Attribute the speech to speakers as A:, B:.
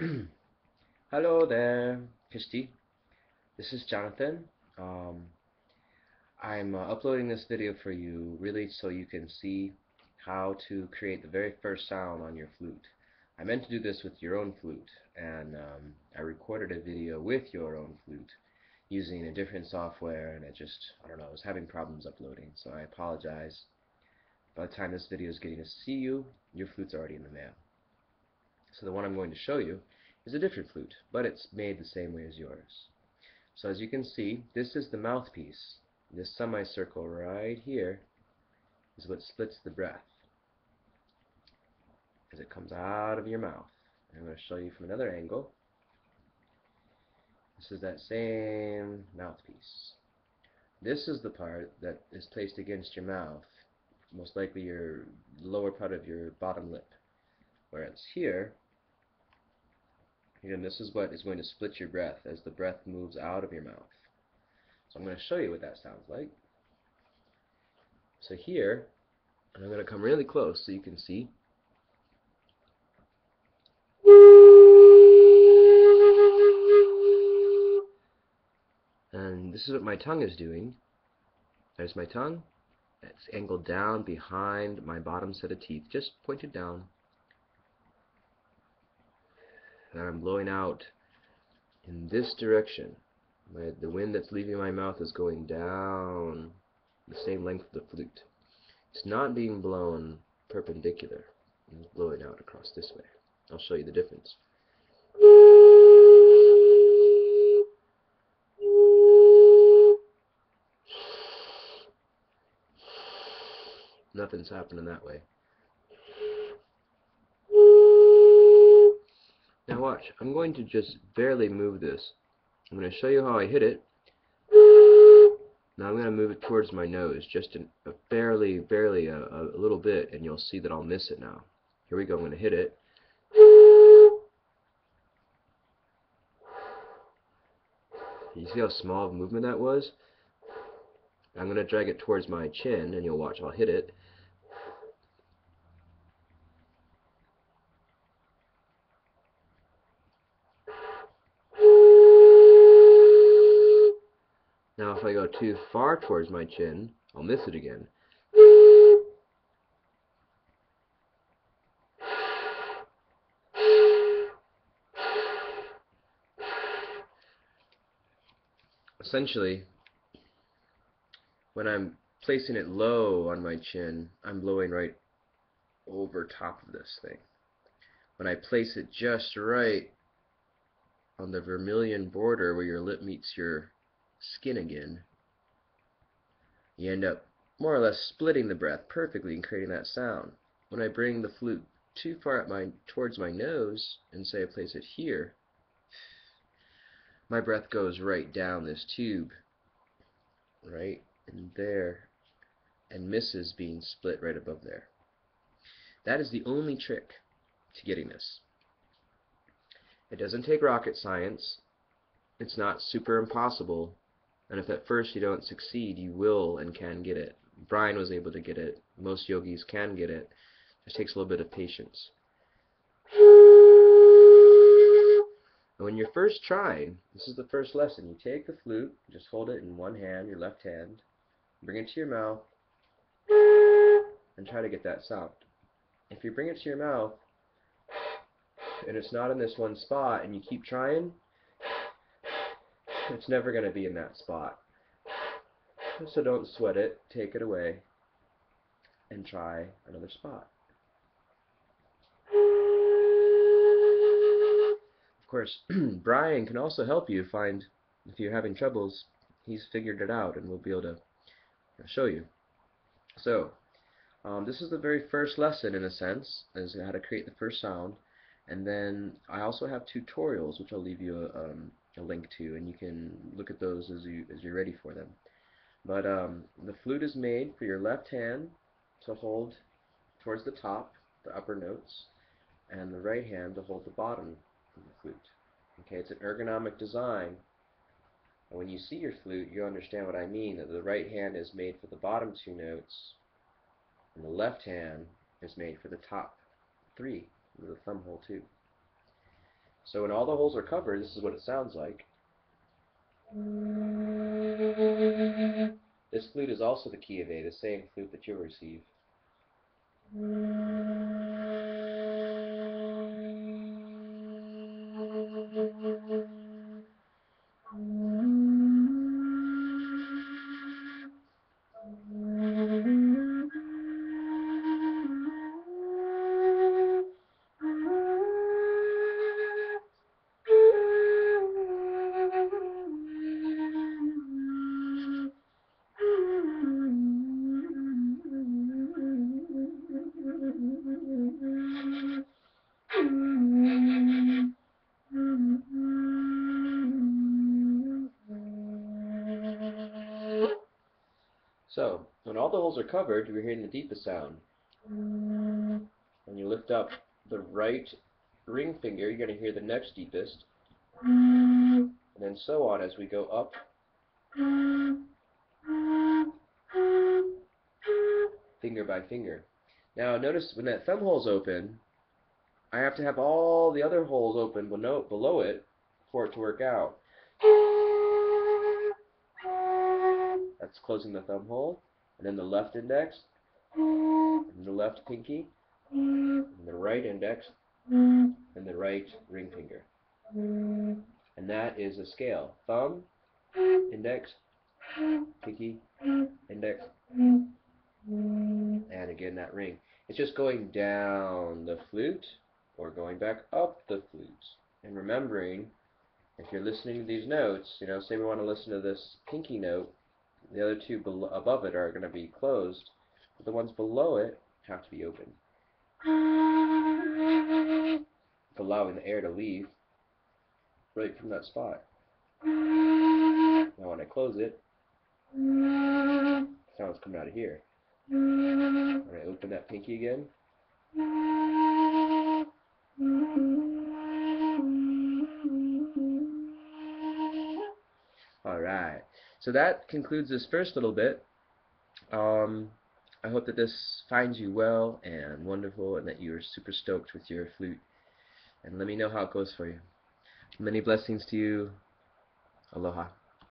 A: Hello there, Kishti. This is Jonathan. Um, I'm uh, uploading this video for you really so you can see how to create the very first sound on your flute. I meant to do this with your own flute and um, I recorded a video with your own flute using a different software and it just, I don't know, I was having problems uploading so I apologize. By the time this video is getting to see you, your flute's already in the mail. So the one I'm going to show you is a different flute, but it's made the same way as yours. So as you can see, this is the mouthpiece. This semicircle right here is what splits the breath as it comes out of your mouth. And I'm going to show you from another angle. This is that same mouthpiece. This is the part that is placed against your mouth, most likely your lower part of your bottom lip. Whereas here, Again, this is what is going to split your breath as the breath moves out of your mouth. So I'm going to show you what that sounds like. So here, I'm going to come really close so you can see. And this is what my tongue is doing. There's my tongue. It's angled down behind my bottom set of teeth, just pointed down and I'm blowing out in this direction. My, the wind that's leaving my mouth is going down the same length of the flute. It's not being blown perpendicular. It's blowing out across this way. I'll show you the difference. Nothing's happening that way. Now watch, I'm going to just barely move this. I'm going to show you how I hit it. Now I'm going to move it towards my nose, just a barely, barely a, a little bit, and you'll see that I'll miss it now. Here we go, I'm going to hit it. You see how small of movement that was? I'm going to drag it towards my chin, and you'll watch, I'll hit it. Now if I go too far towards my chin, I'll miss it again. Essentially, when I'm placing it low on my chin, I'm blowing right over top of this thing. When I place it just right on the vermilion border where your lip meets your skin again, you end up more or less splitting the breath perfectly and creating that sound. When I bring the flute too far at my towards my nose and say I place it here, my breath goes right down this tube, right in there, and misses being split right above there. That is the only trick to getting this. It doesn't take rocket science. It's not super impossible and if at first you don't succeed, you will and can get it. Brian was able to get it. Most yogis can get it. It just takes a little bit of patience. And when you're first trying, this is the first lesson. You take the flute, just hold it in one hand, your left hand, bring it to your mouth, and try to get that sound. If you bring it to your mouth, and it's not in this one spot, and you keep trying, it's never going to be in that spot. So don't sweat it, take it away, and try another spot. Of course, Brian can also help you find, if you're having troubles, he's figured it out and we'll be able to show you. So, um, this is the very first lesson in a sense, is how to create the first sound. And then I also have tutorials, which I'll leave you a, um, a link to, and you can look at those as you as you're ready for them. But um, the flute is made for your left hand to hold towards the top, the upper notes, and the right hand to hold the bottom of the flute. Okay, it's an ergonomic design. And when you see your flute, you understand what I mean, that the right hand is made for the bottom two notes, and the left hand is made for the top three, with the thumb hole too. So when all the holes are covered, this is what it sounds like. This flute is also the key of A, the same flute that you'll receive. So, when all the holes are covered, you're hearing the deepest sound. When you lift up the right ring finger, you're going to hear the next deepest. And then so on as we go up. Finger by finger. Now notice when that thumb hole's open, I have to have all the other holes open below, below it for it to work out. That's closing the thumb hole. And then the left index, and the left pinky, and the right index, and the right ring finger. And that is a scale. Thumb, index, pinky, index, and again that ring. It's just going down the flute or going back up the flute. And remembering, if you're listening to these notes, you know, say we want to listen to this pinky note, the other two below, above it are going to be closed, but the ones below it have to be open. allowing the air to leave right from that spot. Now when I close it, sound's coming out of here. When I open that pinky again, so that concludes this first little bit. Um, I hope that this finds you well and wonderful and that you're super stoked with your flute. And let me know how it goes for you. Many blessings to you. Aloha.